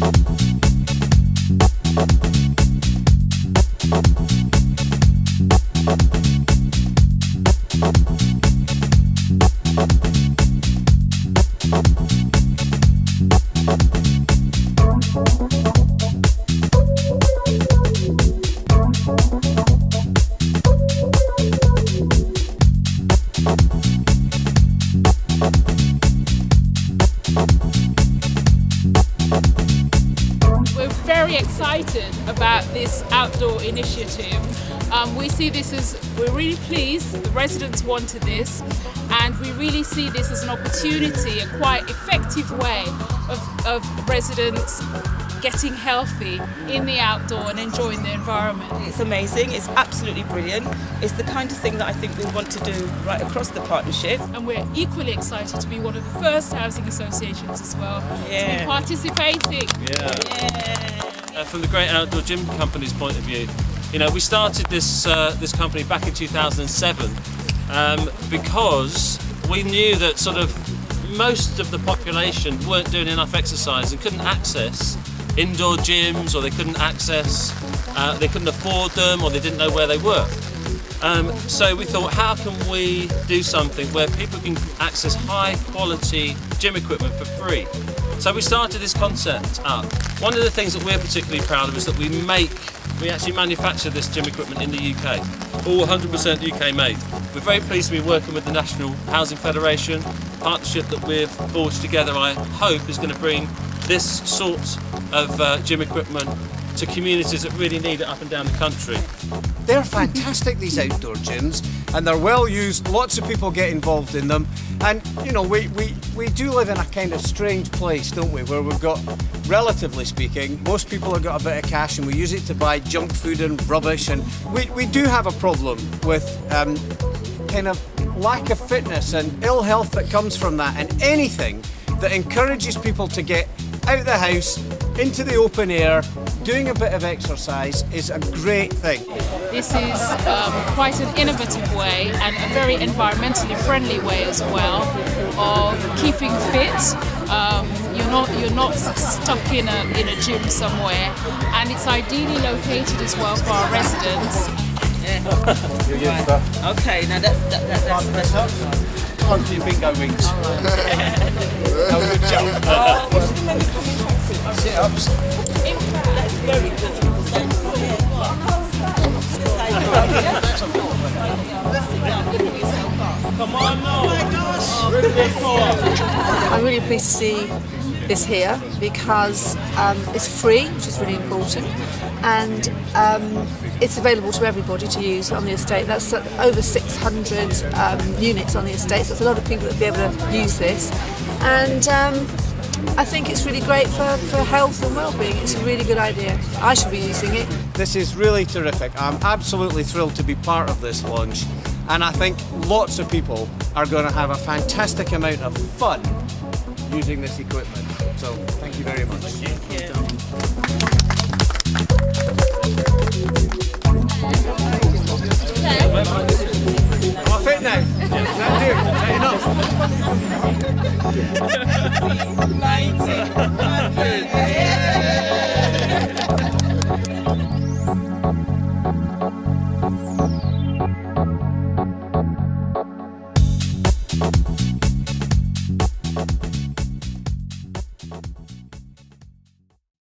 We're very excited about this outdoor initiative. Um, we see this as, we're really pleased the residents wanted this and we really see this as an opportunity, a quite effective way of, of residents getting healthy in the outdoor and enjoying the environment. It's amazing, it's absolutely brilliant. It's the kind of thing that I think we want to do right across the partnership. And we're equally excited to be one of the first housing associations as well to be participating. Yeah. Uh, from the Great Outdoor Gym Company's point of view, you know, we started this uh, this company back in 2007 um, because we knew that sort of most of the population weren't doing enough exercise and couldn't access indoor gyms, or they couldn't access, uh, they couldn't afford them, or they didn't know where they were. Um, so we thought, how can we do something where people can access high quality gym equipment for free? So we started this concept up. One of the things that we're particularly proud of is that we make, we actually manufacture this gym equipment in the UK, all 100% UK made. We're very pleased to be working with the National Housing Federation, partnership that we've forged together, I hope, is going to bring this sort of uh, gym equipment to communities that really need it up and down the country. They're fantastic, these outdoor gyms, and they're well used. Lots of people get involved in them. And, you know, we, we, we do live in a kind of strange place, don't we? Where we've got, relatively speaking, most people have got a bit of cash and we use it to buy junk food and rubbish. And we, we do have a problem with um, kind of lack of fitness and ill health that comes from that. And anything that encourages people to get out the house, into the open air, doing a bit of exercise is a great thing. This is um, quite an innovative way and a very environmentally friendly way as well of keeping fit. Um, you're not you're not stuck in a in a gym somewhere, and it's ideally located as well for our residents. Okay, now that's that, that, that's, that's Come on to your bingo rings. no, good job. Sit-ups. that's very good. Come on, no. Oh, I'm really pleased to see this here because um, it's free, which is really important, and um, it's available to everybody to use on the estate. That's over 600 um, units on the estate, so there's a lot of people that will be able to use this. And um, I think it's really great for, for health and well-being. It's a really good idea. I should be using it. This is really terrific. I'm absolutely thrilled to be part of this launch, and I think lots of people are going to have a fantastic amount of fun using this equipment. So, thank you very much. Am I fit now? Is that do? Is that enough?